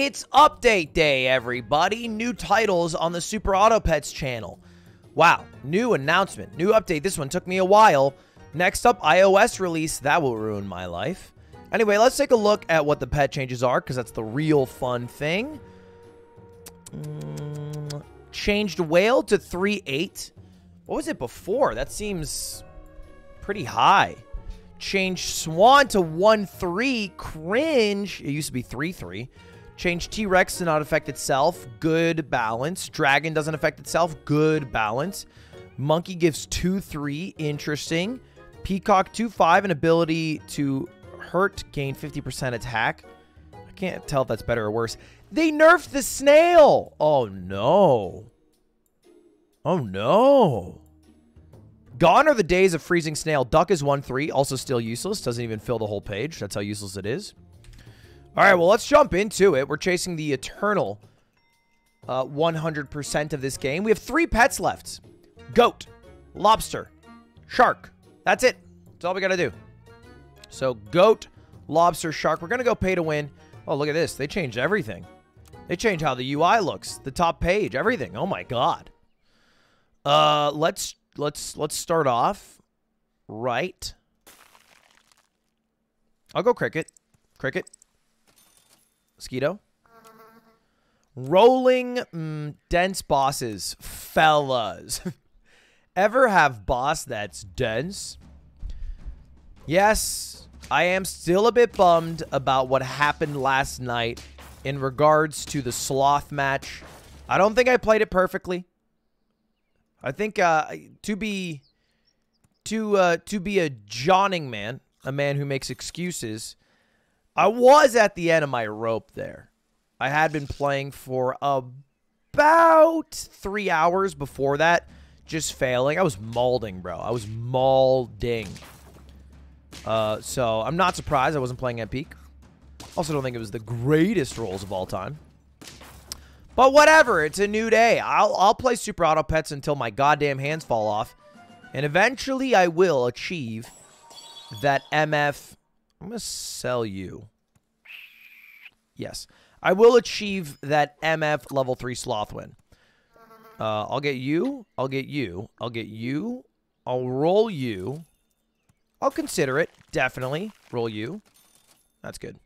It's update day, everybody. New titles on the Super Auto Pets channel. Wow, new announcement, new update. This one took me a while. Next up, iOS release. That will ruin my life. Anyway, let's take a look at what the pet changes are, because that's the real fun thing. Mm, changed whale to 3.8. What was it before? That seems pretty high. Changed swan to 1.3. Cringe. It used to be 3.3. Change T-Rex to not affect itself. Good balance. Dragon doesn't affect itself. Good balance. Monkey gives 2-3. Interesting. Peacock 2-5. An ability to hurt. Gain 50% attack. I can't tell if that's better or worse. They nerfed the snail. Oh, no. Oh, no. Gone are the days of freezing snail. Duck is 1-3. Also still useless. Doesn't even fill the whole page. That's how useless it is. All right, well, let's jump into it. We're chasing the eternal 100% uh, of this game. We have three pets left. Goat, lobster, shark. That's it. That's all we got to do. So goat, lobster, shark. We're going to go pay to win. Oh, look at this. They changed everything. They changed how the UI looks, the top page, everything. Oh my god. Uh, let's let's let's start off right. I'll go cricket. Cricket. Mosquito. Rolling mm, dense bosses. Fellas. Ever have boss that's dense? Yes, I am still a bit bummed about what happened last night in regards to the sloth match. I don't think I played it perfectly. I think uh, to be to uh, to be a jawning man, a man who makes excuses, I was at the end of my rope there. I had been playing for about three hours before that, just failing. I was maulding, bro. I was maulding. Uh, so I'm not surprised I wasn't playing at peak. Also don't think it was the greatest rolls of all time. But whatever, it's a new day. I'll, I'll play Super Auto Pets until my goddamn hands fall off. And eventually I will achieve that MF I'm going to sell you. Yes. I will achieve that MF level 3 sloth win. Uh, I'll get you. I'll get you. I'll get you. I'll roll you. I'll consider it. Definitely. Roll you. That's good.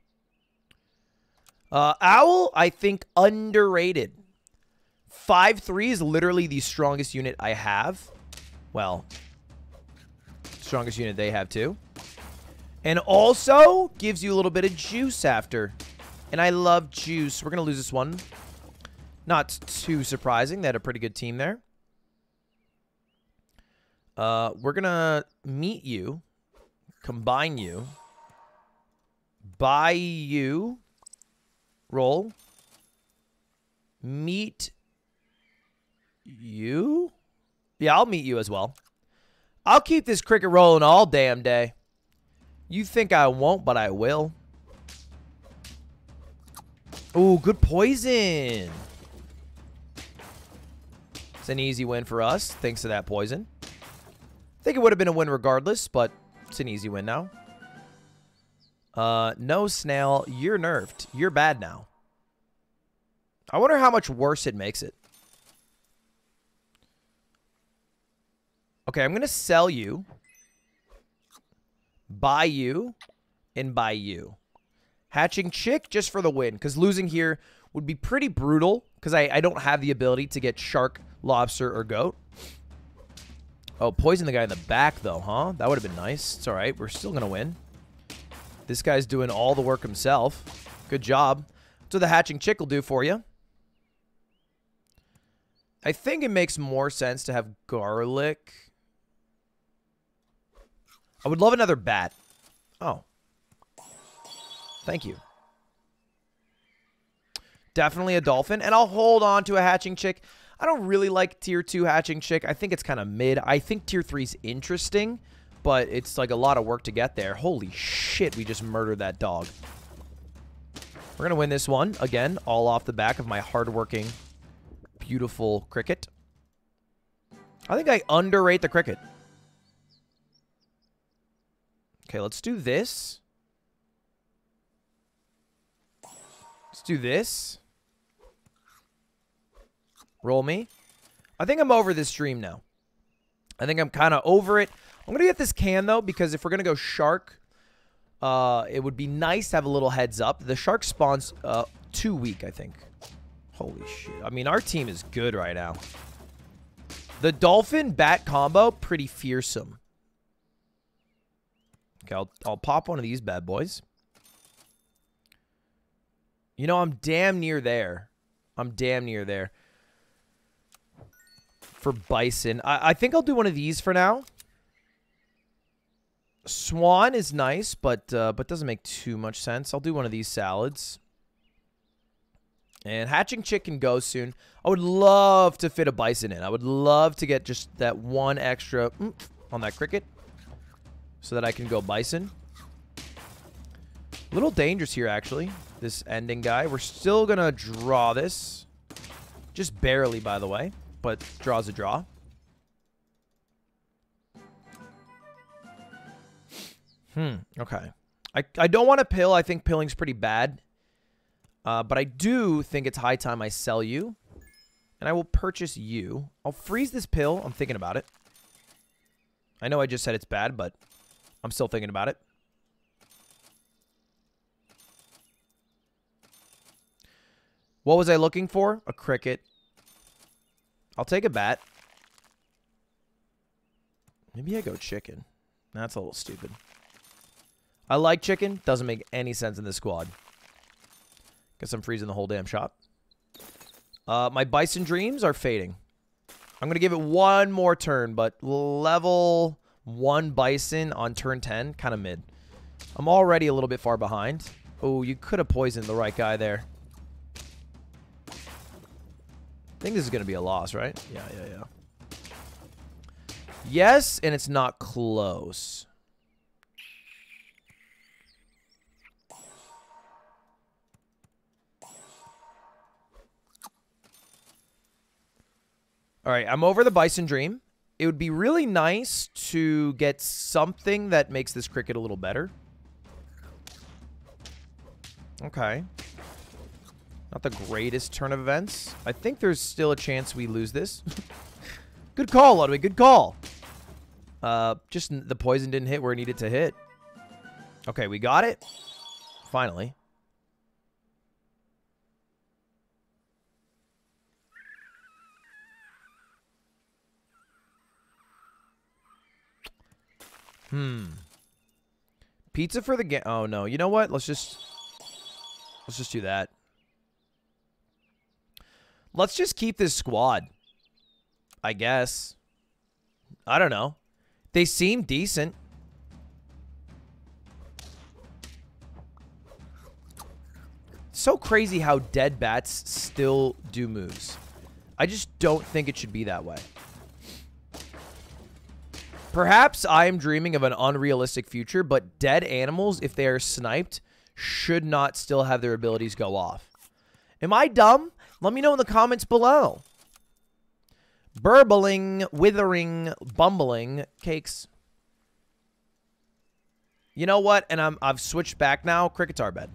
Uh, Owl, I think, underrated. 5-3 is literally the strongest unit I have. Well, strongest unit they have, too. And also gives you a little bit of juice after. And I love juice. We're going to lose this one. Not too surprising. They had a pretty good team there. Uh, we're going to meet you. Combine you. Buy you. Roll. Meet you. Yeah, I'll meet you as well. I'll keep this cricket rolling all damn day. You think I won't, but I will. Oh, good poison. It's an easy win for us, thanks to that poison. I think it would have been a win regardless, but it's an easy win now. Uh, no, Snail, you're nerfed. You're bad now. I wonder how much worse it makes it. Okay, I'm going to sell you buy you, and buy you. Hatching Chick just for the win, because losing here would be pretty brutal, because I, I don't have the ability to get Shark, Lobster, or Goat. Oh, poison the guy in the back, though, huh? That would have been nice. It's all right. We're still going to win. This guy's doing all the work himself. Good job. What the Hatching Chick will do for you. I think it makes more sense to have Garlic I would love another bat. Oh. Thank you. Definitely a dolphin. And I'll hold on to a hatching chick. I don't really like tier 2 hatching chick. I think it's kind of mid. I think tier 3 is interesting, but it's like a lot of work to get there. Holy shit, we just murdered that dog. We're going to win this one. Again, all off the back of my hardworking, beautiful cricket. I think I underrate the cricket. Okay, let's do this. Let's do this. Roll me. I think I'm over this stream now. I think I'm kind of over it. I'm going to get this can, though, because if we're going to go shark, uh, it would be nice to have a little heads up. The shark spawns uh, too weak, I think. Holy shit. I mean, our team is good right now. The dolphin bat combo, pretty fearsome. Okay, I'll, I'll pop one of these bad boys. You know, I'm damn near there. I'm damn near there. For bison. I, I think I'll do one of these for now. Swan is nice, but uh, but doesn't make too much sense. I'll do one of these salads. And hatching chicken goes soon. I would love to fit a bison in. I would love to get just that one extra mm, on that cricket so that I can go bison. A little dangerous here, actually, this ending guy. We're still going to draw this. Just barely, by the way, but draws a draw. Hmm, okay. I, I don't want to pill. I think pilling's pretty bad. Uh, but I do think it's high time I sell you. And I will purchase you. I'll freeze this pill. I'm thinking about it. I know I just said it's bad, but I'm still thinking about it. What was I looking for? A cricket. I'll take a bat. Maybe I go chicken. That's a little stupid. I like chicken. Doesn't make any sense in this squad. Guess I'm freezing the whole damn shop. Uh, my bison dreams are fading. I'm going to give it one more turn, but level one bison on turn 10, kind of mid. I'm already a little bit far behind. Oh, you could have poisoned the right guy there. I think this is going to be a loss, right? Yeah, yeah, yeah. Yes, and it's not close. All right, I'm over the Bison Dream. It would be really nice to get something that makes this cricket a little better. Okay. Not the greatest turn of events. I think there's still a chance we lose this. good call, Ludwig. Good call. Uh, just the poison didn't hit where it needed to hit. Okay, we got it. Finally. Hmm. Pizza for the game. Oh, no. You know what? Let's just... Let's just do that. Let's just keep this squad. I guess. I don't know. They seem decent. So crazy how dead bats still do moves. I just don't think it should be that way. Perhaps I am dreaming of an unrealistic future, but dead animals, if they are sniped, should not still have their abilities go off. Am I dumb? Let me know in the comments below. Burbling, withering, bumbling cakes. You know what? And I'm I've switched back now. Crickets are bed.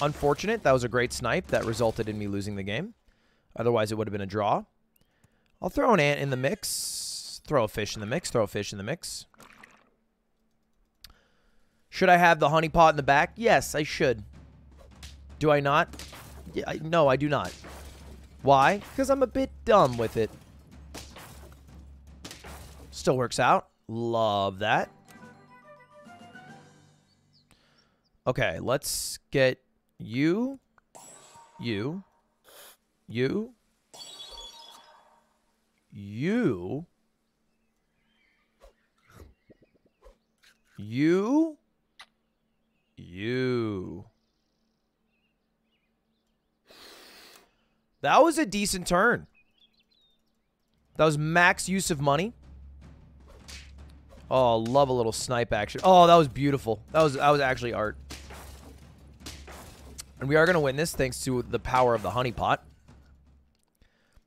Unfortunate. That was a great snipe that resulted in me losing the game. Otherwise, it would have been a draw. I'll throw an ant in the mix. Throw a fish in the mix. Throw a fish in the mix. Should I have the honey pot in the back? Yes, I should. Do I not? Yeah, I, no, I do not. Why? Because I'm a bit dumb with it. Still works out. Love that. Okay, let's get you, you, you, you you you. That was a decent turn. That was max use of money. Oh love a little snipe action. Oh that was beautiful. That was that was actually art. And we are going to win this thanks to the power of the honey pot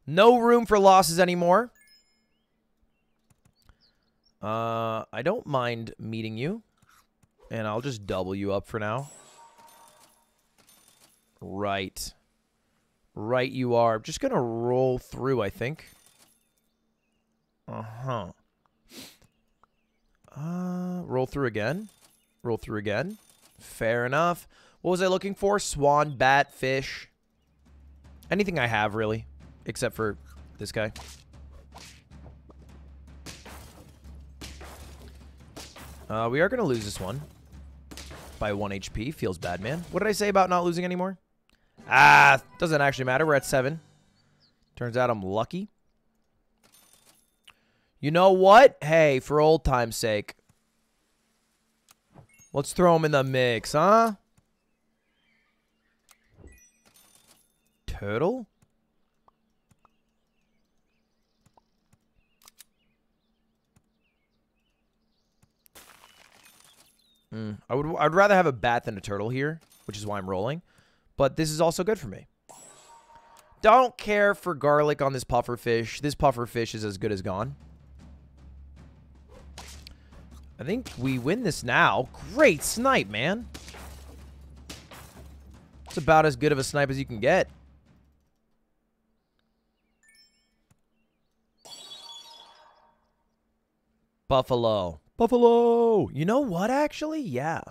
no room for losses anymore. Uh, I don't mind meeting you. And I'll just double you up for now. Right. Right you are. Just going to roll through, I think. Uh-huh. Uh, roll through again. Roll through again. Fair enough. What was I looking for? Swan, bat, fish. Anything I have, really. Except for this guy. Uh, we are going to lose this one. By 1 HP. Feels bad, man. What did I say about not losing anymore? Ah, doesn't actually matter. We're at 7. Turns out I'm lucky. You know what? Hey, for old time's sake. Let's throw him in the mix, huh? Turtle? Mm, I would I'd rather have a bat than a turtle here, which is why I'm rolling. But this is also good for me. Don't care for garlic on this puffer fish. This puffer fish is as good as gone. I think we win this now. Great snipe, man. It's about as good of a snipe as you can get. Buffalo. Buffalo. You know what, actually? Yeah.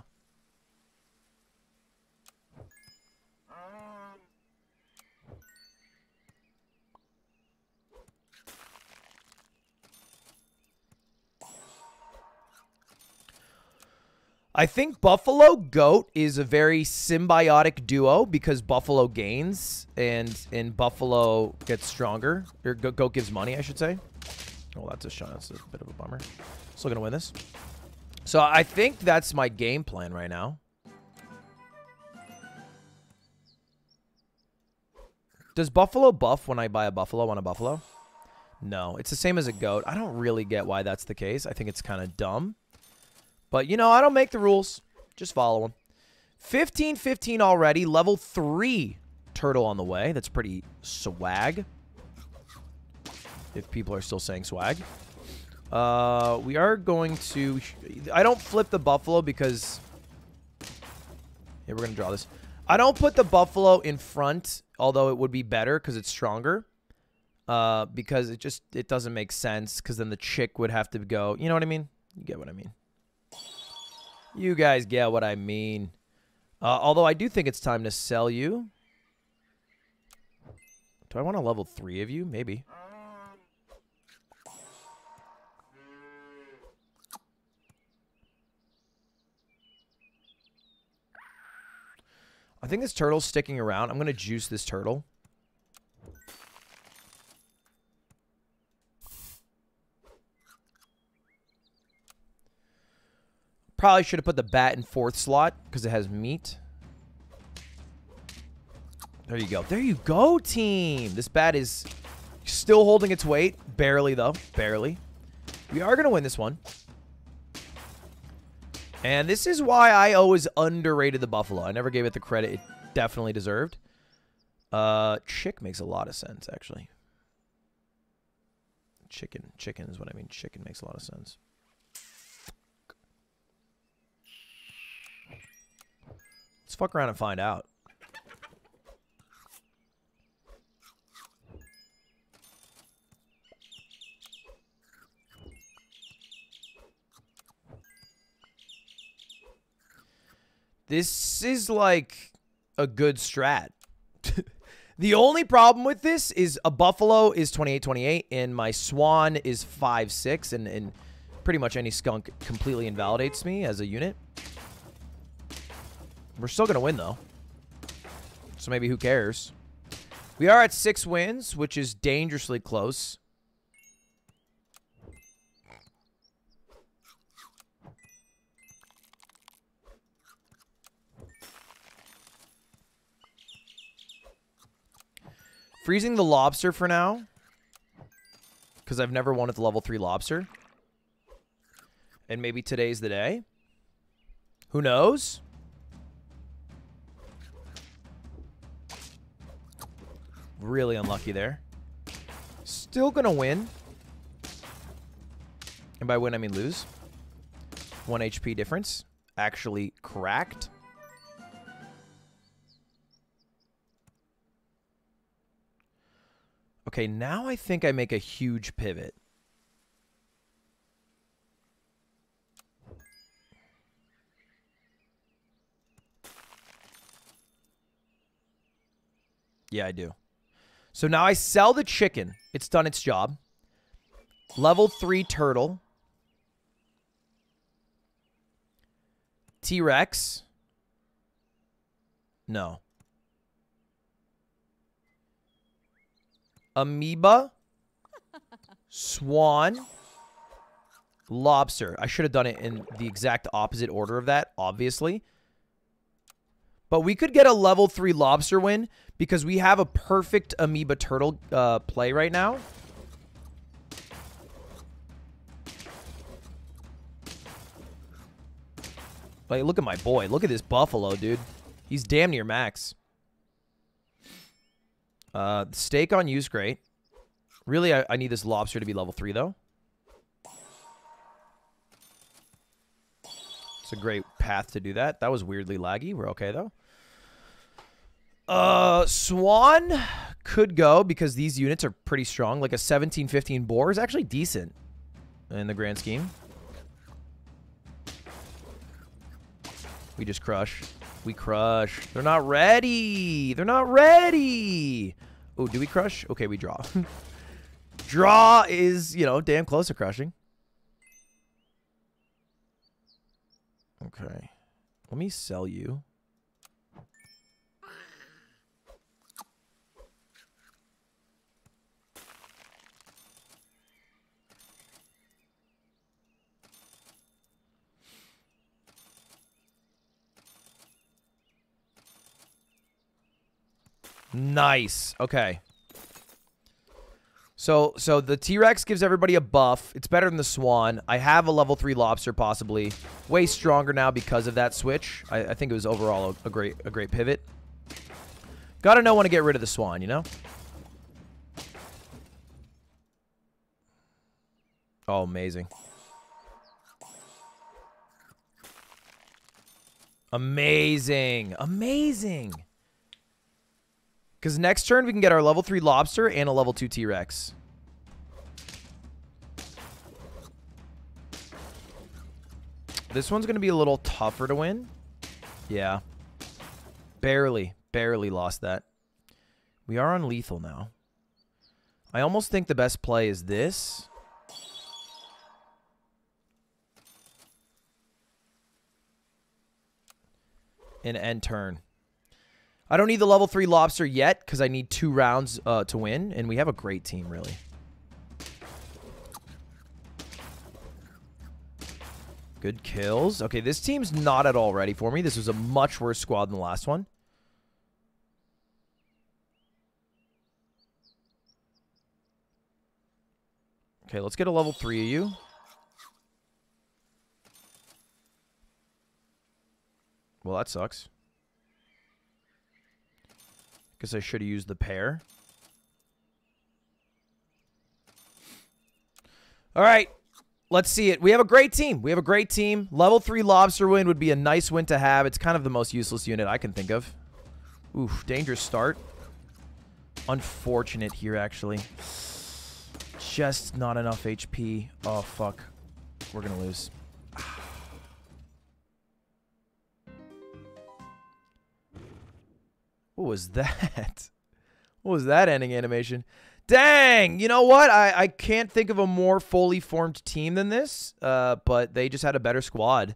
I think Buffalo Goat is a very symbiotic duo because Buffalo gains and and Buffalo gets stronger. Or Goat gives money, I should say. Oh, that's a shot. That's a bit of a bummer. Still gonna win this. So I think that's my game plan right now. Does Buffalo buff when I buy a Buffalo on a Buffalo? No, it's the same as a goat. I don't really get why that's the case. I think it's kind of dumb. But, you know, I don't make the rules. Just follow them. 15-15 already. Level 3 turtle on the way. That's pretty swag. If people are still saying swag. Uh, we are going to... I don't flip the buffalo because... Yeah, we're going to draw this. I don't put the buffalo in front, although it would be better because it's stronger. Uh, because it just it doesn't make sense because then the chick would have to go. You know what I mean? You get what I mean. You guys get what I mean. Uh, although I do think it's time to sell you. Do I want to level three of you? Maybe. I think this turtle's sticking around. I'm going to juice this turtle. Probably should have put the bat in fourth slot because it has meat. There you go. There you go, team. This bat is still holding its weight. Barely, though. Barely. We are going to win this one. And this is why I always underrated the Buffalo. I never gave it the credit it definitely deserved. Uh, chick makes a lot of sense, actually. Chicken. Chicken is what I mean. Chicken makes a lot of sense. Let's fuck around and find out. This is like a good strat. the only problem with this is a Buffalo is 28-28 and my Swan is 5-6 and, and pretty much any skunk completely invalidates me as a unit. We're still going to win, though. So maybe who cares? We are at six wins, which is dangerously close. Freezing the lobster for now. Because I've never wanted the level 3 lobster. And maybe today's the day. Who knows? Really unlucky there. Still gonna win. And by win, I mean lose. One HP difference. actually cracked. Okay, now I think I make a huge pivot. Yeah, I do. So now I sell the chicken. It's done its job. Level 3 turtle. T-Rex. No. Amoeba. Swan. Lobster. I should have done it in the exact opposite order of that, obviously. But we could get a level 3 lobster win because we have a perfect amoeba turtle uh, play right now. Like, look at my boy. Look at this buffalo, dude. He's damn near max. Uh, steak on use, great. Really, I, I need this lobster to be level 3, though. It's a great path to do that. That was weirdly laggy. We're okay, though. Uh, Swan could go because these units are pretty strong. Like a 17-15 boar is actually decent in the grand scheme. We just crush. We crush. They're not ready. They're not ready. Oh, do we crush? Okay, we draw. draw is, you know, damn close to crushing. Okay. Let me sell you. Nice. Okay. So so the T-Rex gives everybody a buff. It's better than the Swan. I have a level 3 Lobster possibly. Way stronger now because of that switch. I, I think it was overall a, a, great a great pivot. Gotta know when to get rid of the Swan, you know? Oh, amazing. Amazing. Amazing. Because next turn we can get our level 3 Lobster and a level 2 T-Rex. This one's going to be a little tougher to win. Yeah. Barely. Barely lost that. We are on lethal now. I almost think the best play is this. And end turn. I don't need the level 3 lobster yet because I need two rounds uh, to win, and we have a great team, really. Good kills. Okay, this team's not at all ready for me. This was a much worse squad than the last one. Okay, let's get a level 3 of you. Well, that sucks. Guess I should have used the pair. All right. Let's see it. We have a great team. We have a great team. Level 3 Lobster win would be a nice win to have. It's kind of the most useless unit I can think of. Oof, dangerous start. Unfortunate here, actually. Just not enough HP. Oh, fuck. We're going to lose. Ah. What was that? What was that ending animation? Dang! You know what? I, I can't think of a more fully formed team than this, uh, but they just had a better squad.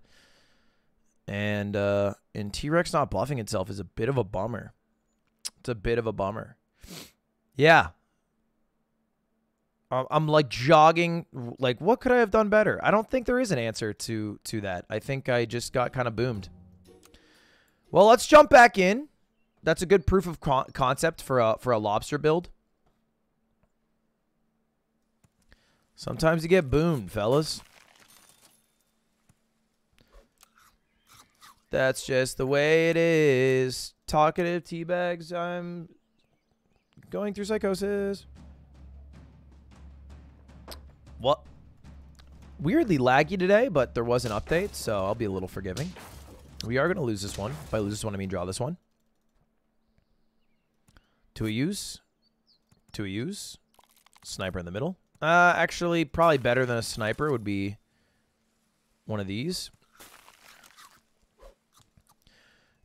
And, uh, and T-Rex not buffing itself is a bit of a bummer. It's a bit of a bummer. Yeah. I'm like jogging. Like, what could I have done better? I don't think there is an answer to to that. I think I just got kind of boomed. Well, let's jump back in. That's a good proof of con concept for a for a lobster build. Sometimes you get boomed, fellas. That's just the way it is. Talkative teabags, I'm going through psychosis. What? weirdly laggy today, but there was an update, so I'll be a little forgiving. We are going to lose this one. I lose this one, I mean draw this one. To a use. To a use. Sniper in the middle. Uh, actually, probably better than a sniper would be one of these.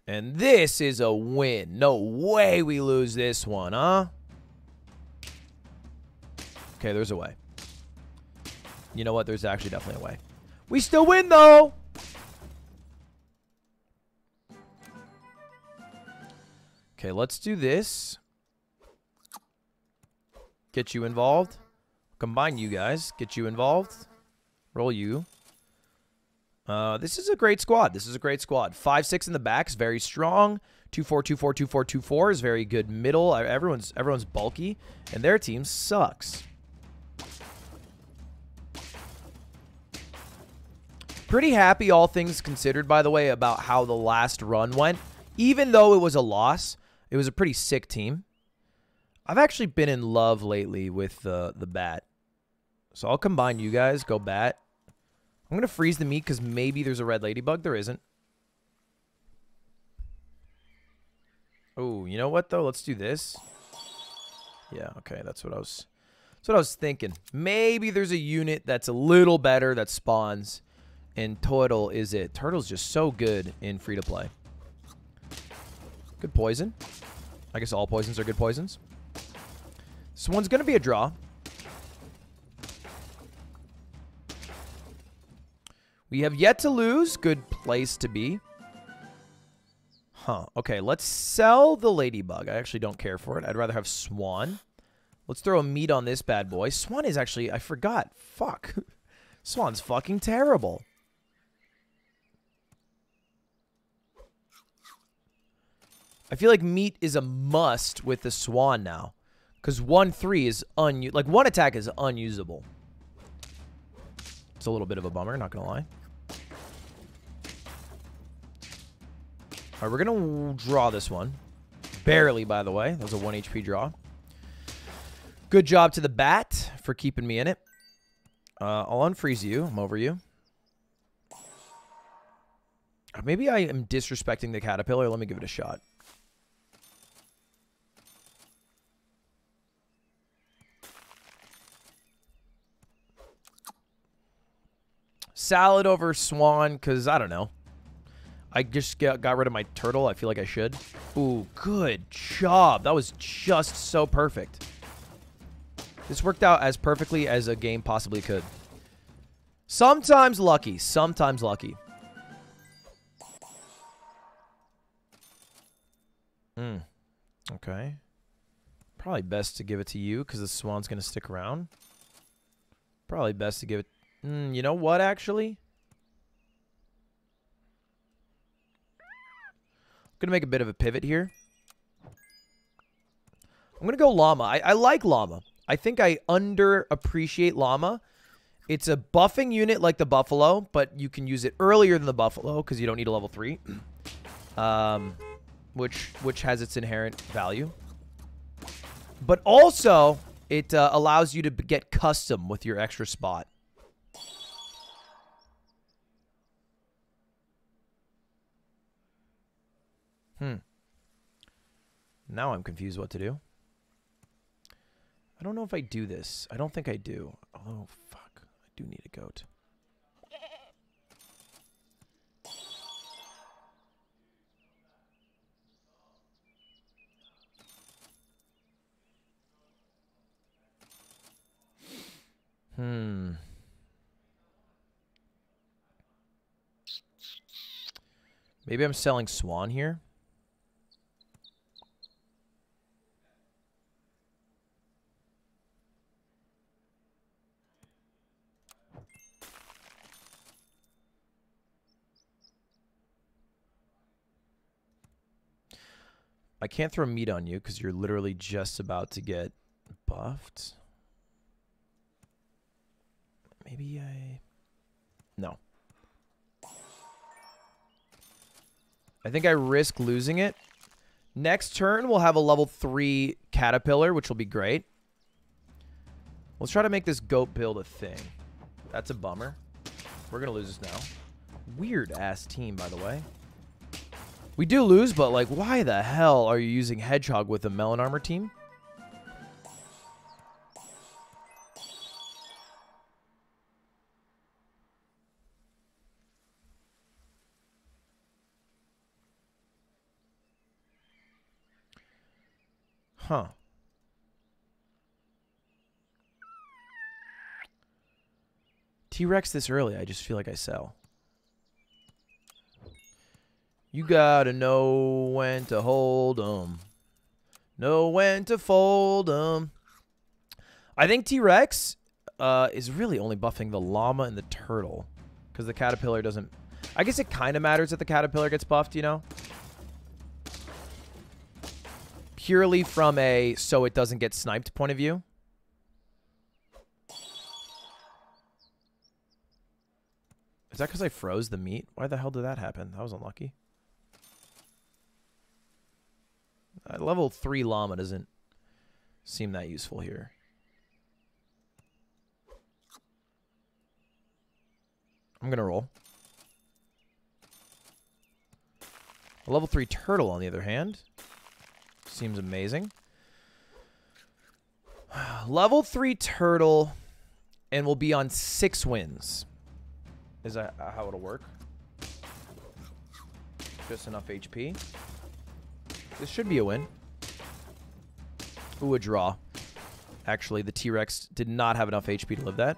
And this is a win. No way we lose this one, huh? Okay, there's a way. You know what? There's actually definitely a way. We still win, though! Okay, let's do this. Get you involved. Combine you guys. Get you involved. Roll you. Uh, this is a great squad. This is a great squad. Five six in the back is very strong. Two four two four two four two four is very good. Middle, everyone's everyone's bulky, and their team sucks. Pretty happy, all things considered, by the way, about how the last run went. Even though it was a loss, it was a pretty sick team. I've actually been in love lately with the the bat. So I'll combine you guys, go bat. I'm going to freeze the meat because maybe there's a red ladybug. There isn't. Oh, you know what, though? Let's do this. Yeah, okay. That's what I was... That's what I was thinking. Maybe there's a unit that's a little better that spawns. And Turtle is it. Turtle's just so good in free-to-play. Good poison. I guess all poisons are good poisons. This one's going to be a draw. We have yet to lose. Good place to be. Huh. Okay, let's sell the Ladybug. I actually don't care for it. I'd rather have Swan. Let's throw a meat on this bad boy. Swan is actually... I forgot. Fuck. Swan's fucking terrible. I feel like meat is a must with the Swan now. Because 1-3 is un... Like, one attack is unusable. It's a little bit of a bummer, not gonna lie. Alright, we're gonna draw this one. Barely, by the way. That was a 1 HP draw. Good job to the bat for keeping me in it. Uh, I'll unfreeze you. I'm over you. Maybe I am disrespecting the caterpillar. Let me give it a shot. Salad over Swan, because I don't know. I just got, got rid of my turtle. I feel like I should. Ooh, good job. That was just so perfect. This worked out as perfectly as a game possibly could. Sometimes lucky. Sometimes lucky. Hmm. Okay. Probably best to give it to you because the swan's going to stick around. Probably best to give it Mm, you know what, actually? I'm going to make a bit of a pivot here. I'm going to go Llama. I, I like Llama. I think I underappreciate Llama. It's a buffing unit like the Buffalo, but you can use it earlier than the Buffalo because you don't need a level 3. um, which, which has its inherent value. But also, it uh, allows you to get custom with your extra spot. Hmm. Now I'm confused what to do. I don't know if I do this. I don't think I do. Oh, fuck. I do need a goat. Hmm. Maybe I'm selling Swan here. I can't throw meat on you because you're literally just about to get buffed. Maybe I... No. I think I risk losing it. Next turn, we'll have a level 3 Caterpillar, which will be great. Let's try to make this goat build a thing. That's a bummer. We're going to lose this now. Weird ass team, by the way. We do lose, but like, why the hell are you using Hedgehog with a Melon Armor team? Huh. T-Rex this early, I just feel like I sell. You gotta know when to hold 'em. Know when to fold 'em. I think T-Rex uh, is really only buffing the llama and the turtle. Because the caterpillar doesn't... I guess it kind of matters that the caterpillar gets buffed, you know? purely from a so it doesn't get sniped point of view. Is that because I froze the meat? Why the hell did that happen? That was unlucky. Uh, level 3 llama doesn't seem that useful here. I'm going to roll. A level 3 turtle, on the other hand, Seems amazing. Level 3 turtle and we'll be on 6 wins. Is that how it'll work? Just enough HP. This should be a win. Ooh, a draw. Actually, the T-Rex did not have enough HP to live that.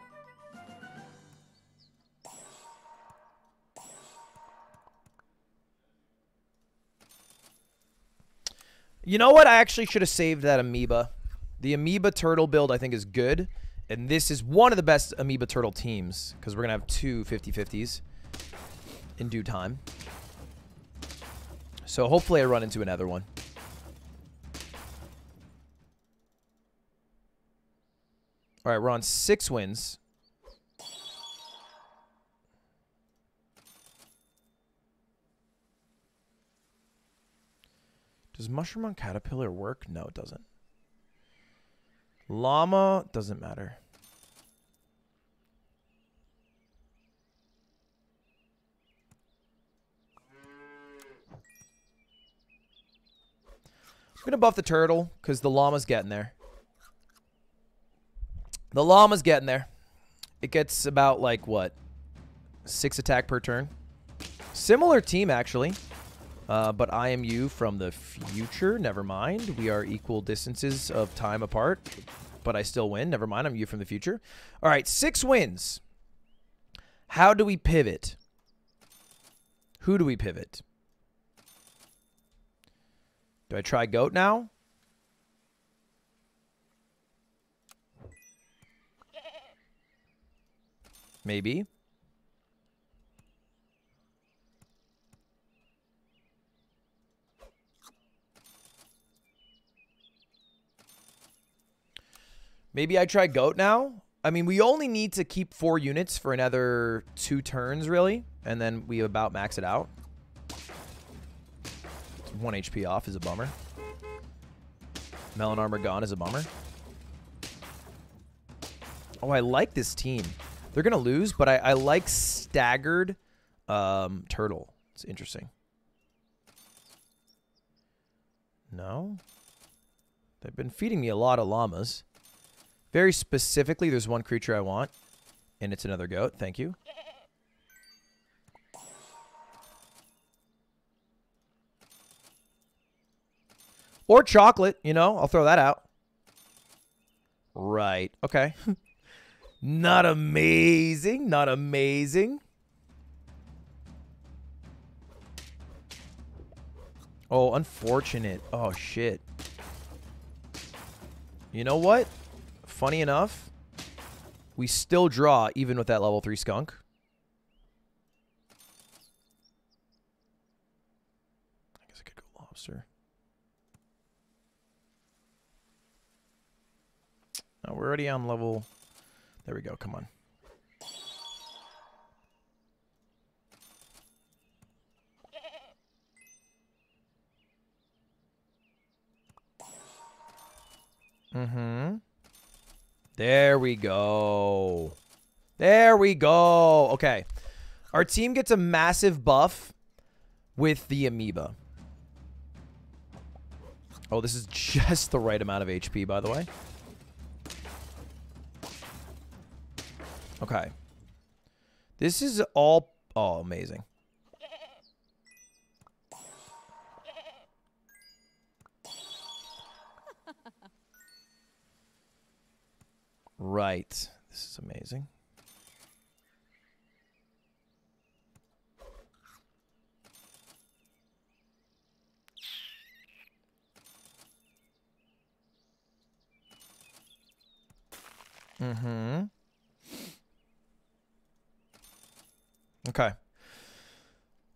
You know what? I actually should have saved that amoeba. The amoeba turtle build I think is good. And this is one of the best amoeba turtle teams. Because we're going to have two 50-50s in due time. So hopefully I run into another one. All right, we're on six wins. Does mushroom on caterpillar work? No, it doesn't. Llama doesn't matter. Going to buff the turtle because the llama's getting there. The llama's getting there. It gets about, like, what? Six attack per turn. Similar team, actually. Uh, but I am you from the future. Never mind. We are equal distances of time apart, but I still win. Never mind. I'm you from the future. All right, six wins. How do we pivot? Who do we pivot? Do I try goat now? Maybe. Maybe I try goat now. I mean, we only need to keep four units for another two turns, really. And then we about max it out. One HP off is a bummer. Melon armor gone is a bummer. Oh, I like this team. They're going to lose, but I, I like staggered um, turtle. It's interesting. No? They've been feeding me a lot of llamas. Very specifically, there's one creature I want, and it's another goat. Thank you. Or chocolate, you know, I'll throw that out. Right. Okay. not amazing. Not amazing. Oh, unfortunate. Oh, shit. You know what? funny enough, we still draw even with that level 3 skunk. I guess I could go lobster. Oh, we're already on level... There we go, come on. Mm-hmm. There we go. There we go. Okay. Our team gets a massive buff with the amoeba. Oh, this is just the right amount of HP, by the way. Okay. This is all... Oh, amazing. Right. This is amazing. Mm-hmm. Okay.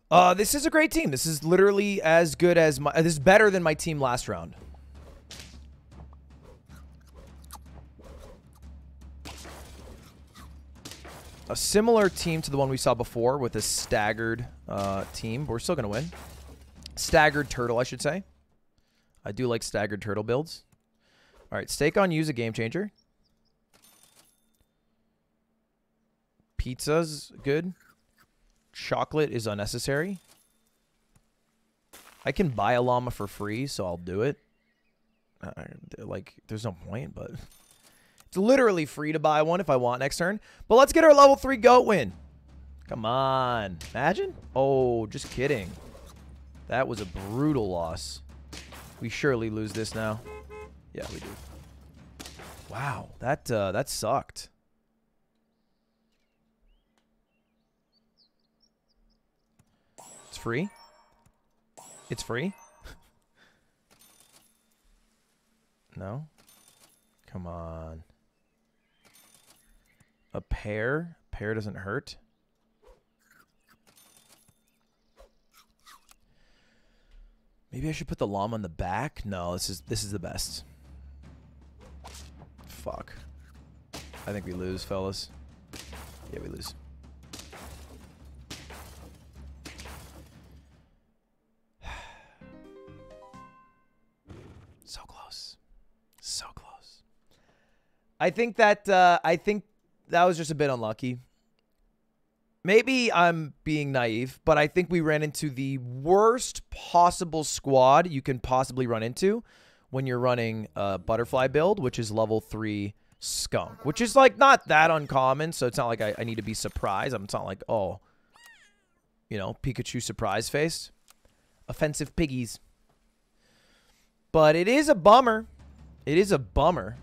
Uh, this is a great team. This is literally as good as my. This is better than my team last round. A similar team to the one we saw before with a staggered uh, team. We're still going to win. Staggered turtle, I should say. I do like staggered turtle builds. All right, stake on use a game changer. Pizza's good. Chocolate is unnecessary. I can buy a llama for free, so I'll do it. Uh, like, there's no point, but... It's literally free to buy one if I want next turn. But let's get our level 3 goat win. Come on. Imagine? Oh, just kidding. That was a brutal loss. We surely lose this now. Yeah, we do. Wow, that uh, that sucked. Free? It's free? no? Come on. A pear? Pear doesn't hurt? Maybe I should put the llama in the back? No, this is this is the best. Fuck. I think we lose, fellas. Yeah, we lose. I think that uh, I think that was just a bit unlucky. Maybe I'm being naive, but I think we ran into the worst possible squad you can possibly run into when you're running a butterfly build, which is level 3 skunk, which is like not that uncommon, so it's not like I, I need to be surprised. It's not like, oh, you know, Pikachu surprise face. Offensive piggies. But it is a bummer. It is a bummer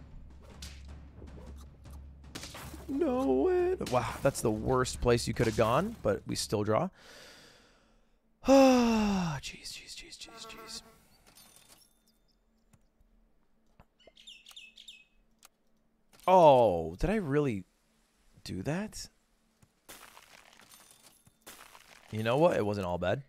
no way. Wow, that's the worst place you could have gone, but we still draw. Ah, jeez, jeez, jeez, jeez, jeez. Oh, did I really do that? You know what? It wasn't all bad.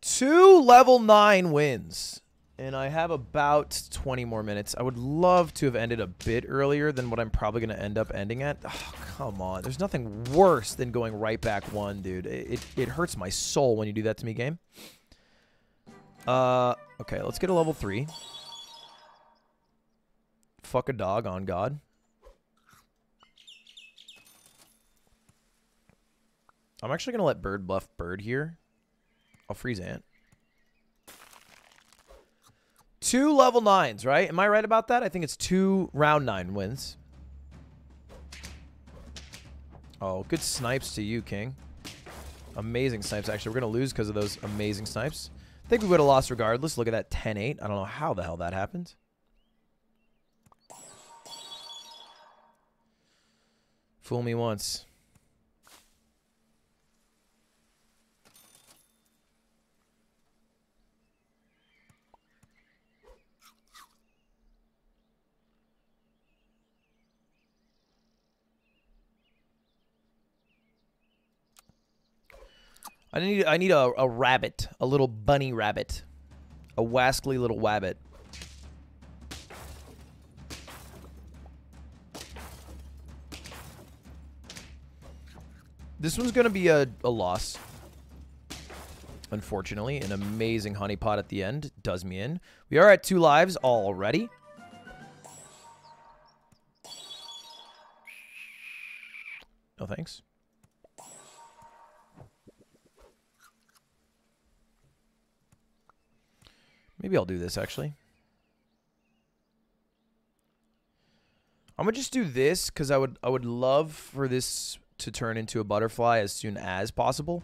Two level 9 wins and I have about 20 more minutes. I would love to have ended a bit earlier than what I'm probably going to end up ending at. Oh, come on. There's nothing worse than going right back one, dude. It, it, it hurts my soul when you do that to me, game. Uh, okay, let's get a level 3. Fuck a dog on God. I'm actually going to let Bird buff Bird here. I'll freeze Ant. Two level nines, right? Am I right about that? I think it's two round nine wins. Oh, good snipes to you, King. Amazing snipes, actually. We're going to lose because of those amazing snipes. I think we would have lost regardless. Look at that 10-8. I don't know how the hell that happened. Fool me once. I need I need a, a rabbit, a little bunny rabbit, a wascally little wabbit. This one's to be a, a loss. Unfortunately, an amazing honeypot at the end does me in. We are at two lives already. No thanks. Maybe I'll do this, actually. I'm gonna just do this because I would I would love for this to turn into a butterfly as soon as possible.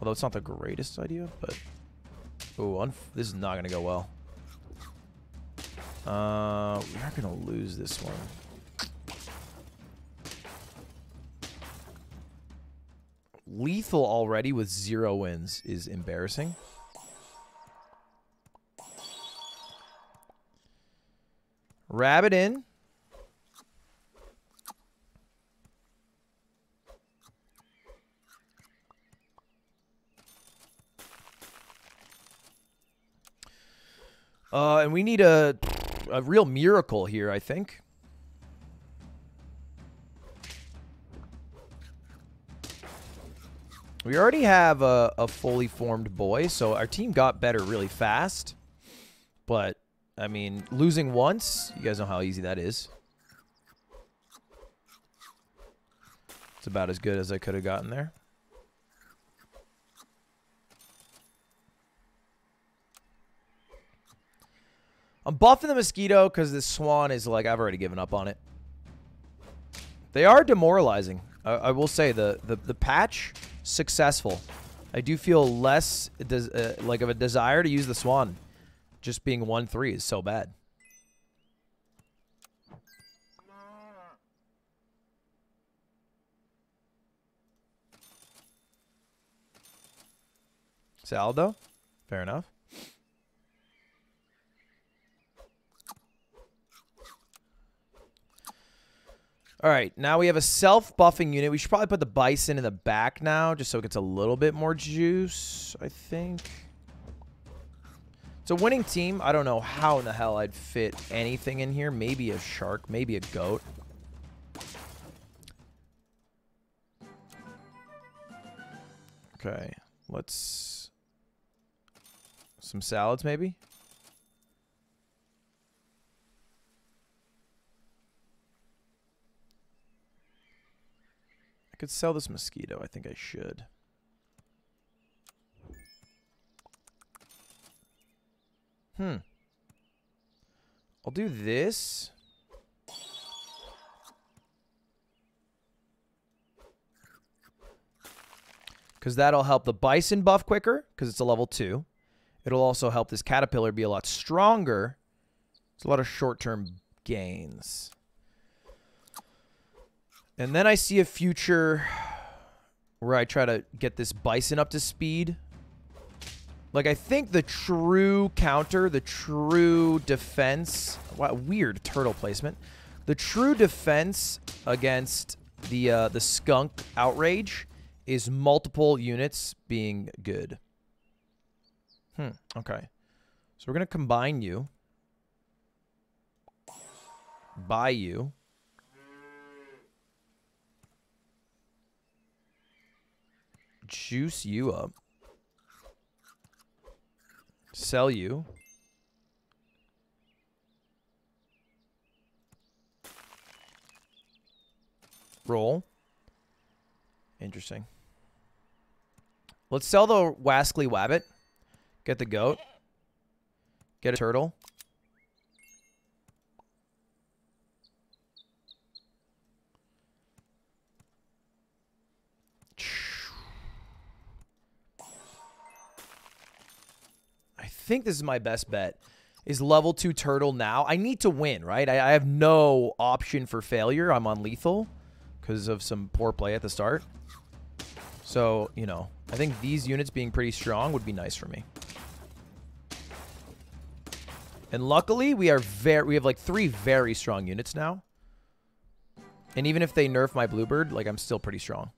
Although it's not the greatest idea, but oh, this is not gonna go well. Uh, we are gonna lose this one. Lethal already with zero wins is embarrassing. Rabbit in. Uh, and we need a, a real miracle here, I think. We already have a, a fully formed boy, so our team got better really fast. But, I mean, losing once, you guys know how easy that is. It's about as good as I could have gotten there. I'm buffing the Mosquito because this Swan is like, I've already given up on it. They are demoralizing. I, I will say the, the, the patch, successful. I do feel less uh, like of a desire to use the Swan. Just being 1-3 is so bad. Saldo? Fair enough. All right, now we have a self-buffing unit. We should probably put the Bison in the back now, just so it gets a little bit more juice, I think. It's a winning team. I don't know how in the hell I'd fit anything in here. Maybe a shark, maybe a goat. Okay, let's... Some salads, maybe? I could sell this mosquito. I think I should. Hmm. I'll do this. Because that'll help the Bison buff quicker, because it's a level 2. It'll also help this Caterpillar be a lot stronger. It's a lot of short-term gains. And then I see a future where I try to get this Bison up to speed. Like, I think the true counter, the true defense... Wow, weird turtle placement. The true defense against the, uh, the skunk outrage is multiple units being good. Hmm, okay. So we're going to combine you. Buy you. juice you up. Sell you. Roll. Interesting. Let's sell the Wascally Wabbit. Get the goat. Get a turtle. Think this is my best bet is level 2 turtle now. I need to win, right? I, I have no option for failure. I'm on lethal because of some poor play at the start. So, you know, I think these units being pretty strong would be nice for me. And luckily, we are very we have like three very strong units now. And even if they nerf my bluebird, like I'm still pretty strong.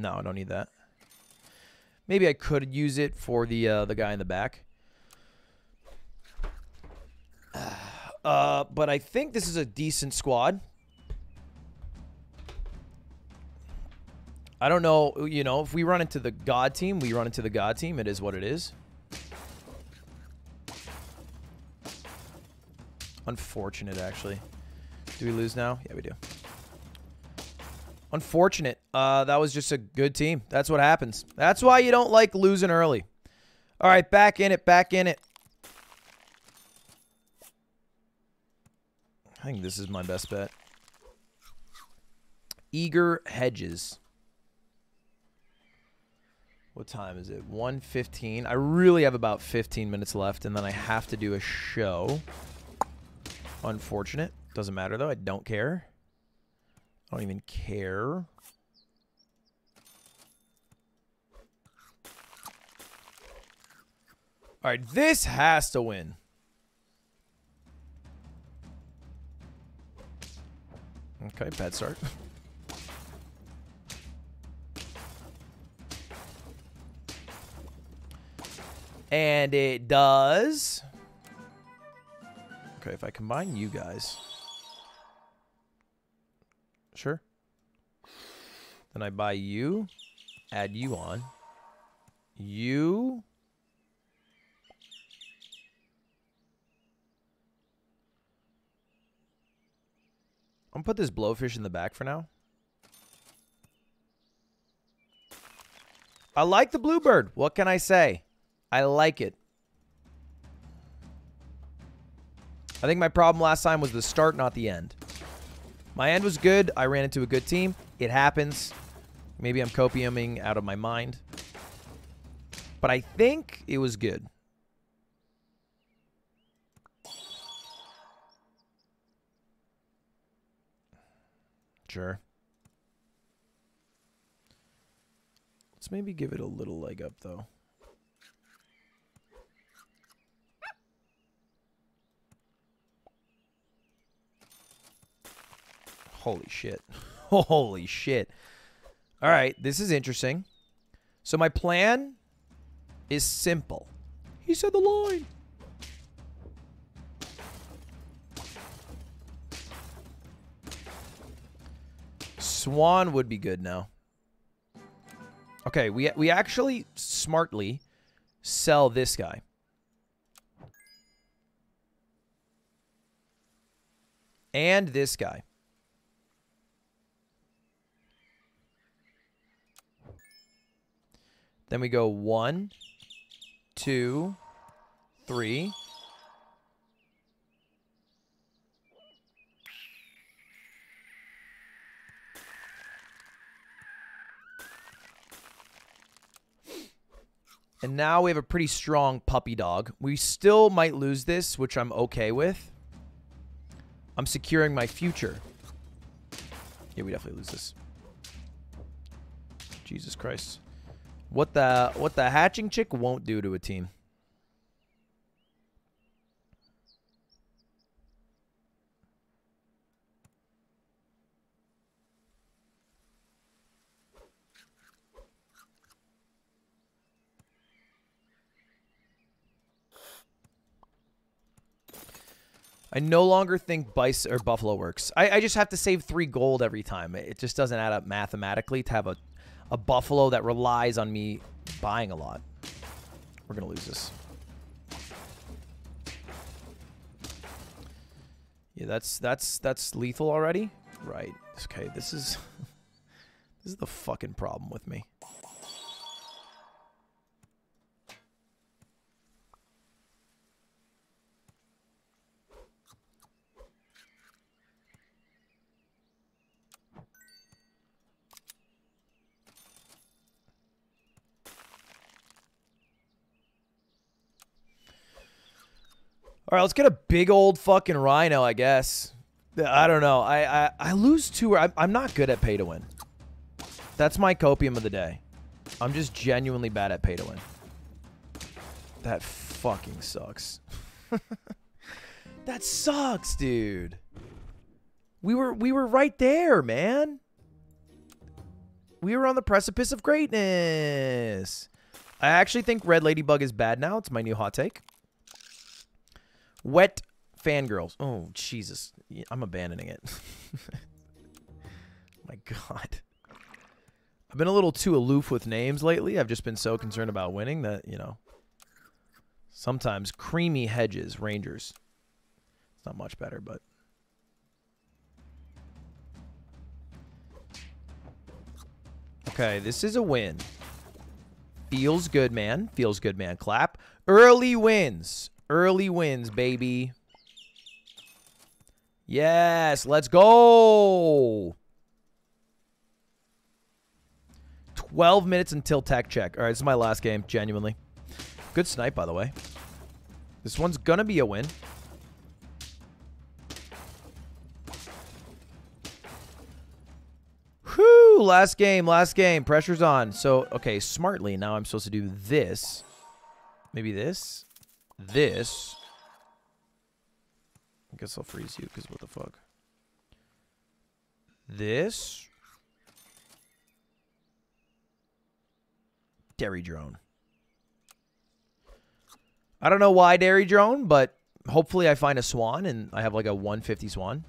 No, I don't need that. Maybe I could use it for the uh, the guy in the back. Uh, but I think this is a decent squad. I don't know, you know, if we run into the God team, we run into the God team. It is what it is. Unfortunate, actually. Do we lose now? Yeah, we do. Unfortunate. Uh, that was just a good team. That's what happens. That's why you don't like losing early. All right, back in it, back in it. I think this is my best bet. Eager Hedges. What time is it? 1.15. I really have about 15 minutes left, and then I have to do a show. Unfortunate. Doesn't matter, though. I don't care. I don't even care. All right, this has to win. Okay, bad start. and it does. Okay, if I combine you guys. Sure. Then I buy you, add you on. You. I'm gonna put this blowfish in the back for now. I like the bluebird. What can I say? I like it. I think my problem last time was the start, not the end. My end was good. I ran into a good team. It happens. Maybe I'm copiuming out of my mind. But I think it was good. Sure. Let's maybe give it a little leg up, though. Holy shit. Holy shit. All right, this is interesting. So my plan is simple. He said the line. Swan would be good now. Okay, we we actually smartly sell this guy. And this guy. Then we go one, two, three. And now we have a pretty strong puppy dog. We still might lose this, which I'm okay with. I'm securing my future. Yeah, we definitely lose this. Jesus Christ. What the what the hatching chick won't do to a team. I no longer think Bice or Buffalo works. I, I just have to save three gold every time. It just doesn't add up mathematically to have a, a Buffalo that relies on me buying a lot. We're going to lose this. Yeah, that's that's that's lethal already. Right. Okay, this is this is the fucking problem with me. All right, let's get a big old fucking rhino, I guess. I don't know. I I, I lose two. I'm, I'm not good at pay to win. That's my copium of the day. I'm just genuinely bad at pay to win. That fucking sucks. that sucks, dude. We were we were right there, man. We were on the precipice of greatness. I actually think Red Ladybug is bad now. It's my new hot take. Wet fangirls. Oh, Jesus. I'm abandoning it. My God. I've been a little too aloof with names lately. I've just been so concerned about winning that, you know, sometimes creamy hedges, Rangers. It's not much better, but. Okay, this is a win. Feels good, man. Feels good, man. Clap. Early wins. Early wins, baby. Yes, let's go. 12 minutes until tech check. All right, this is my last game, genuinely. Good snipe, by the way. This one's going to be a win. Whew, last game, last game. Pressure's on. So, okay, smartly, now I'm supposed to do this. Maybe this. This. I guess I'll freeze you, because what the fuck. This. Dairy Drone. I don't know why Dairy Drone, but hopefully I find a Swan and I have like a 150 Swan.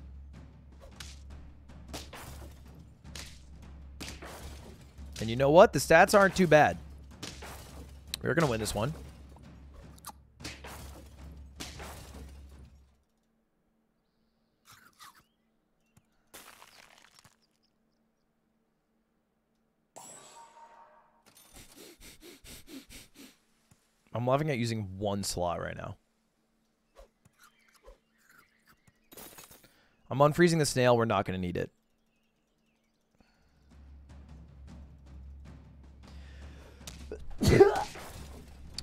And you know what? The stats aren't too bad. We're going to win this one. I'm loving it using one slot right now. I'm unfreezing the snail. We're not going to need it.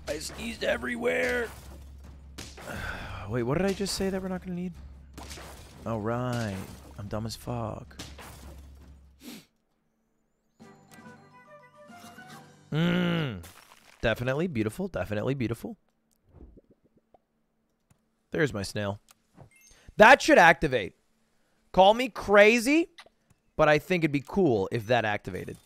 I sneezed everywhere. Wait, what did I just say that we're not going to need? All right. I'm dumb as fuck. Mmm. Definitely beautiful. Definitely beautiful. There's my snail. That should activate. Call me crazy, but I think it'd be cool if that activated.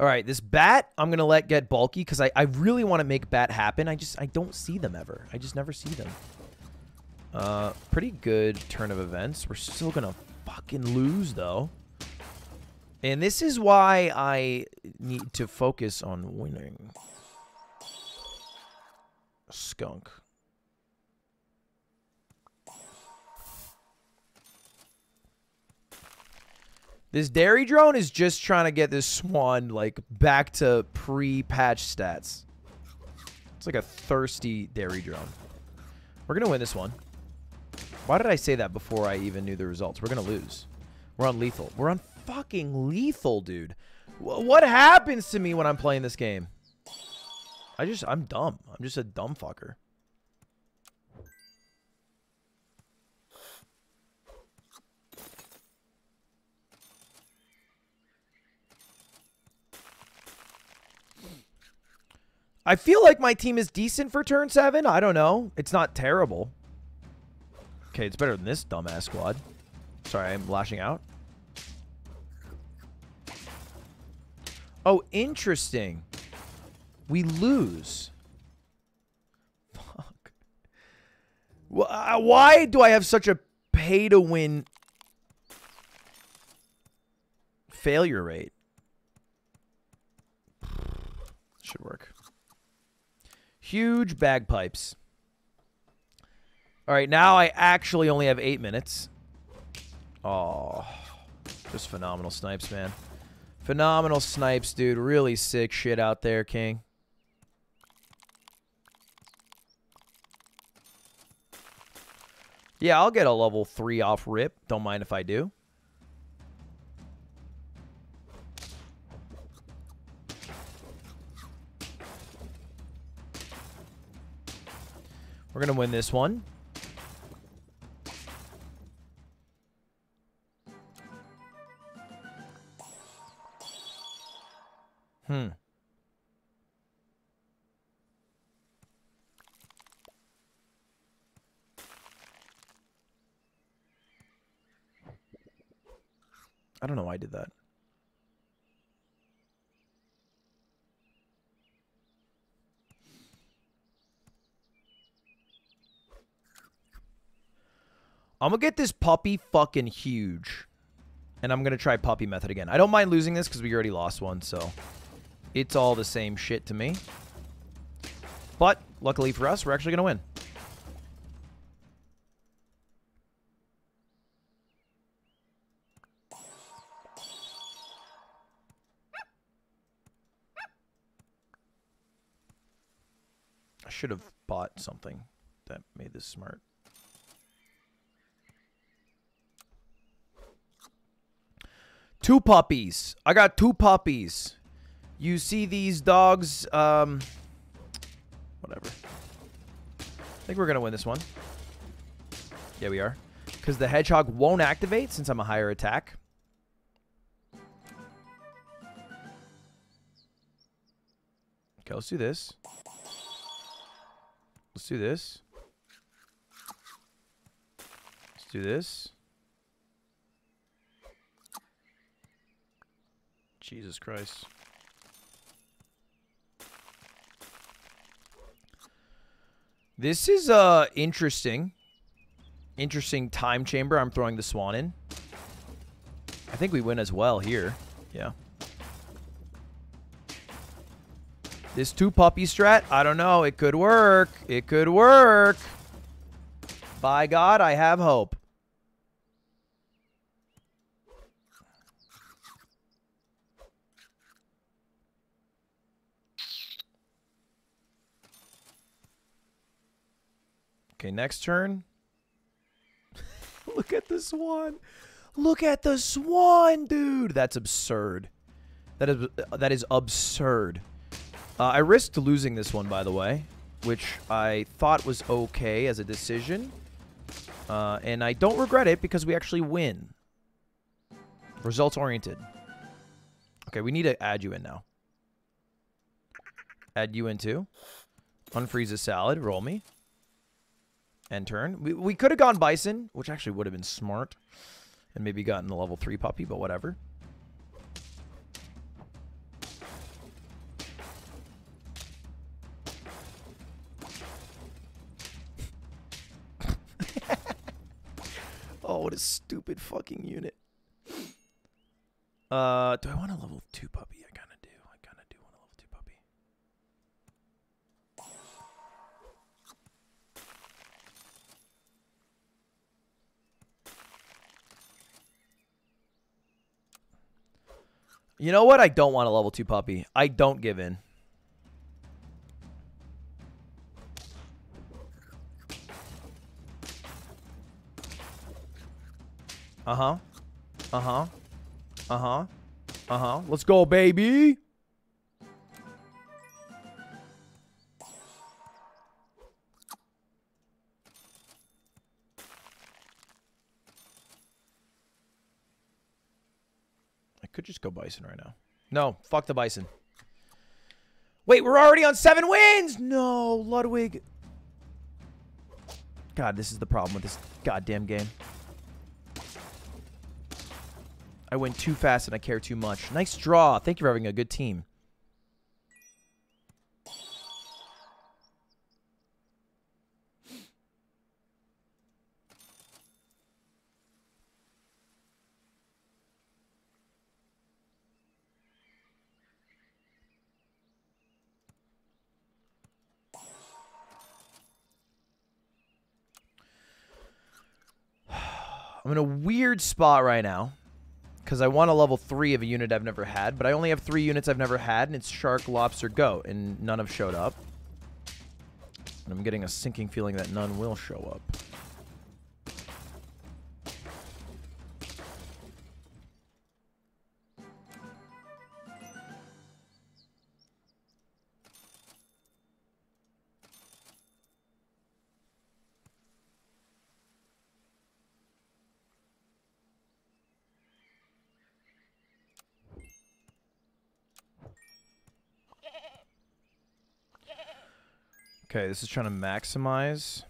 All right, this bat I'm going to let get bulky because I, I really want to make bat happen. I just I don't see them ever. I just never see them. Uh, pretty good turn of events. We're still going to fucking lose, though. And this is why I need to focus on winning. Skunk. This dairy drone is just trying to get this swan like back to pre-patch stats. It's like a thirsty dairy drone. We're to win this one. Why did I say that before I even knew the results? We're to lose. We're on lethal. We're on fucking lethal, dude. what happens to me when I'm playing this game? I just, I'm dumb. I'm just a dumb fucker. I feel like my team is decent for turn 7. I don't know. It's not terrible. Okay, it's better than this dumbass squad. Sorry, I'm lashing out. Oh, interesting. We lose. Fuck. Uh, why do I have such a pay-to-win failure rate? Should work. Huge bagpipes. All right, now I actually only have eight minutes. Oh, just phenomenal snipes, man. Phenomenal snipes, dude. Really sick shit out there, King. Yeah, I'll get a level 3 off rip. Don't mind if I do. We're going to win this one. I'm to get this puppy fucking huge. And I'm to try puppy method again. I don't mind losing this because we already lost one, so... It's all the same shit to me. But luckily for us, we're actually to win. I should have bought something that made this smart. Two puppies. I got two puppies. You see these dogs, um, whatever. I think we're going to win this one. Yeah, we are. Because the hedgehog won't activate since I'm a higher attack. Okay, let's do this. Let's do this. Let's do this. Jesus Christ. This is uh interesting. Interesting time chamber I'm throwing the swan in. I think we win as well here. Yeah. This two puppy strat, I don't know. It could work. It could work. By God, I have hope. Okay, next turn. Look at the swan. Look at the swan, dude. That's absurd. That is that is absurd. Uh, I risked losing this one, by the way, which I thought was okay as a decision. Uh, and I don't regret it because we actually win. Results oriented. Okay, we need to add you in now. Add you in too. Unfreeze a salad. Roll me. End turn. We, we could have gone Bison, which actually would have been smart. And maybe gotten a level 3 puppy, but whatever. oh, what a stupid fucking unit. Uh, do I want a level 2 puppy? You know what? I don't want a level 2 puppy. I don't give in. Uh-huh. Uh-huh. Uh-huh. Uh-huh. Let's go, baby. Could just go Bison right now. No, fuck the Bison. Wait, we're already on seven wins! No, Ludwig. God, this is the problem with this goddamn game. I went too fast and I care too much. Nice draw. Thank you for having a good team. I'm in a weird spot right now. Because I want a level 3 of a unit I've never had. But I only have 3 units I've never had. And it's Shark, Lobster, Goat. And none have showed up. And I'm getting a sinking feeling that none will show up. Okay, this is trying to maximize.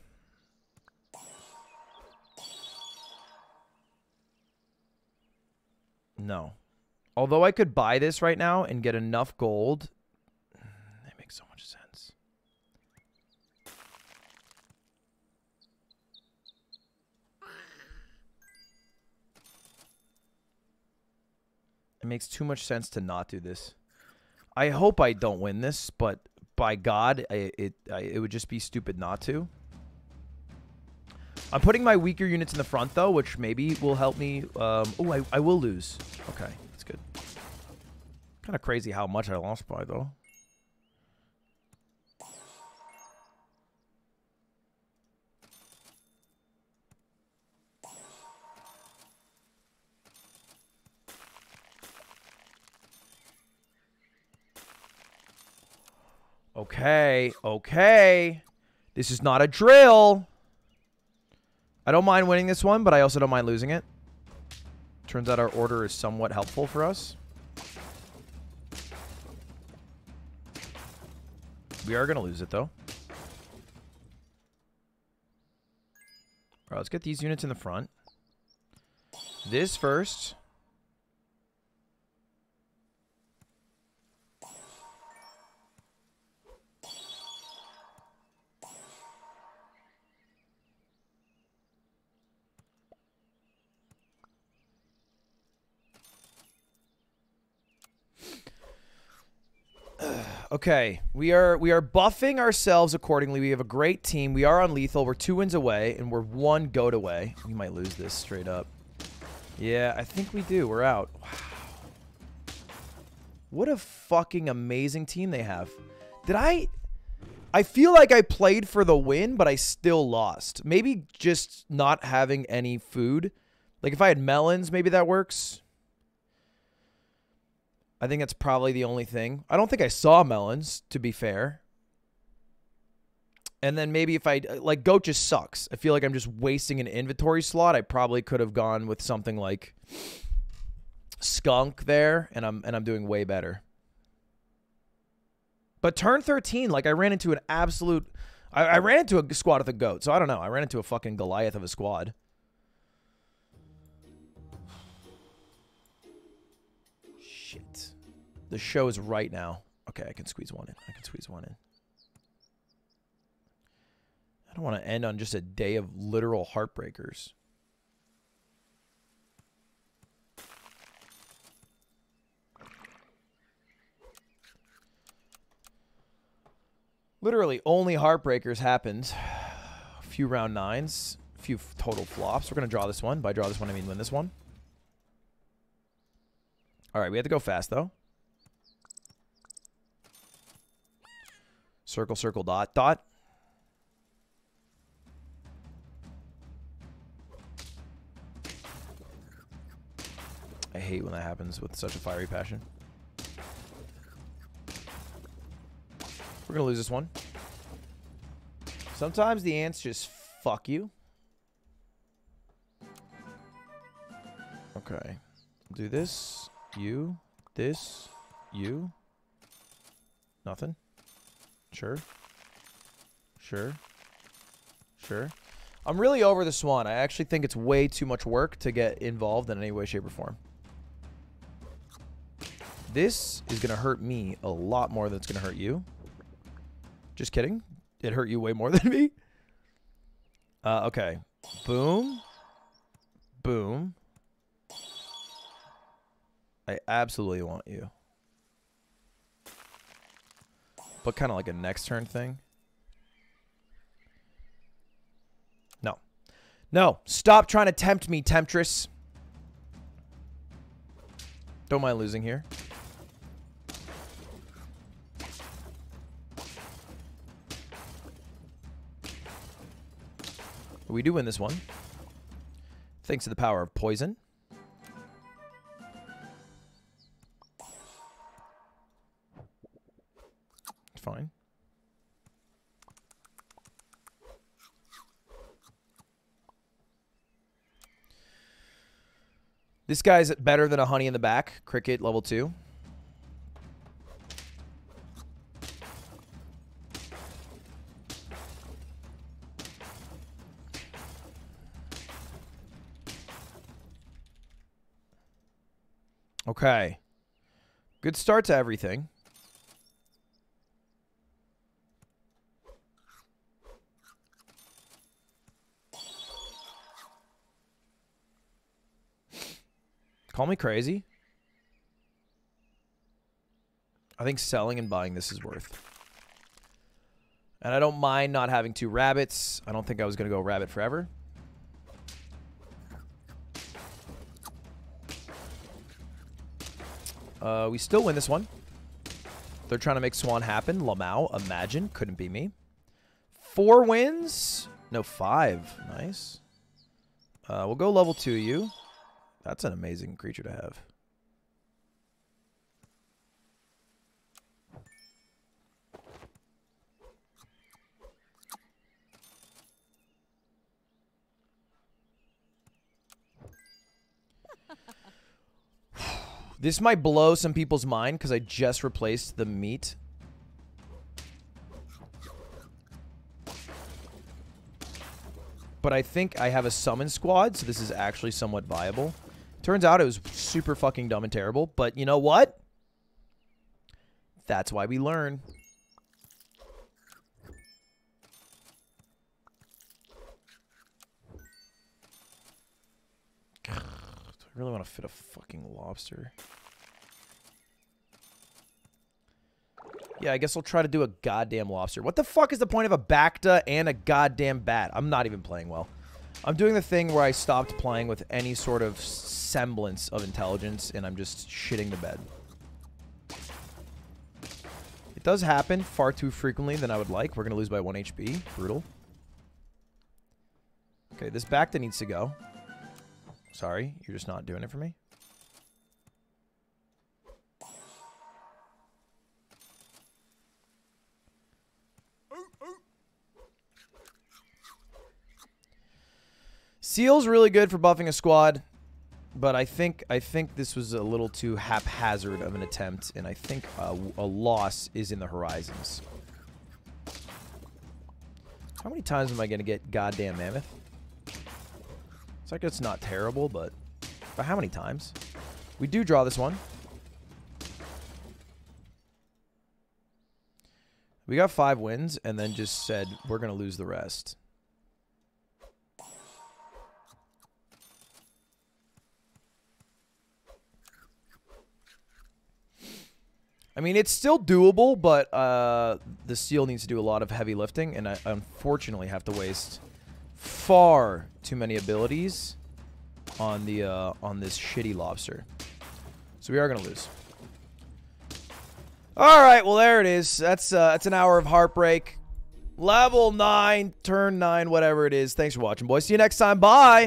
No. Although I could buy this right now and get enough gold, that makes so much sense. It makes too much sense to not do this. I hope I don't win this, but by God, it it would just be stupid not to. I'm putting my weaker units in the front, though, which maybe will help me. Um, oh, I, I will lose. Okay, that's good. Kind of crazy how much I lost by, though. Okay, okay. This is not a drill. I don't mind winning this one, but I also don't mind losing it. Turns out our order is somewhat helpful for us. We are going to lose it, though. All right, let's get these units in the front. This first. Okay, we are we are buffing ourselves accordingly. We have a great team. We are on lethal. We're two wins away, and we're one goat away. We might lose this straight up. Yeah, I think we do. We're out. Wow. What a fucking amazing team they have. Did I... I feel like I played for the win, but I still lost. Maybe just not having any food. Like, if I had melons, maybe that works. I think that's probably the only thing. I don't think I saw melons, to be fair. And then maybe if I like goat just sucks. I feel like I'm just wasting an inventory slot. I probably could have gone with something like skunk there, and I'm and I'm doing way better. But turn 13, like I ran into an absolute I, I ran into a squad of a goat, so I don't know. I ran into a fucking Goliath of a squad. The show is right now. Okay, I can squeeze one in. I can squeeze one in. I don't want to end on just a day of literal heartbreakers. Literally only heartbreakers happened. A few round nines. A few total flops. We're going to draw this one. By draw this one, I mean win this one. All right, we have to go fast, though. Circle, circle, dot, dot. I hate when that happens with such a fiery passion. We're going to lose this one. Sometimes the ants just fuck you. Okay. Do this. You. This. You. Nothing. Sure. Sure. Sure. I'm really over the Swan. I actually think it's way too much work to get involved in any way, shape, or form. This is going to hurt me a lot more than it's going to hurt you. Just kidding. It hurt you way more than me. Uh, okay. Boom. Boom. I absolutely want you but kind of like a next turn thing. No. No. Stop trying to tempt me, Temptress. Don't mind losing here. We do win this one. Thanks to the power of poison. This guy's better than a honey in the back. Cricket level two. Okay. Good start to everything. Call me crazy. I think selling and buying this is worth. And I don't mind not having two rabbits. I don't think I was going to go rabbit forever. Uh, we still win this one. They're trying to make Swan happen. Lamau, imagine. Couldn't be me. Four wins? No, five. Nice. Uh, we'll go level two you. That's an amazing creature to have. This might blow some people's mind because I just replaced the meat. But I think I have a summon squad, so this is actually somewhat viable. Turns out it was super fucking dumb and terrible, but you know what? That's why we learn. I really want to fit a fucking lobster. Yeah, I guess I'll try to do a goddamn lobster. What the fuck is the point of a Bacta and a goddamn bat? I'm not even playing well. I'm doing the thing where I stopped playing with any sort of semblance of intelligence, and I'm just shitting the bed. It does happen far too frequently than I would like. We're going to lose by 1 HP. Brutal. Okay, this Bacta needs to go. Sorry, you're just not doing it for me? Seal's really good for buffing a squad, but I think I think this was a little too haphazard of an attempt, and I think a, a loss is in the horizons. How many times am I going to get goddamn Mammoth? It's like it's not terrible, but, but how many times? We do draw this one. We got five wins and then just said we're going to lose the rest. I mean, it's still doable, but uh, the seal needs to do a lot of heavy lifting, and I unfortunately have to waste far too many abilities on the uh, on this shitty lobster. So we are gonna lose. All right, well there it is. That's uh, that's an hour of heartbreak. Level nine, turn nine, whatever it is. Thanks for watching, boys. See you next time. Bye.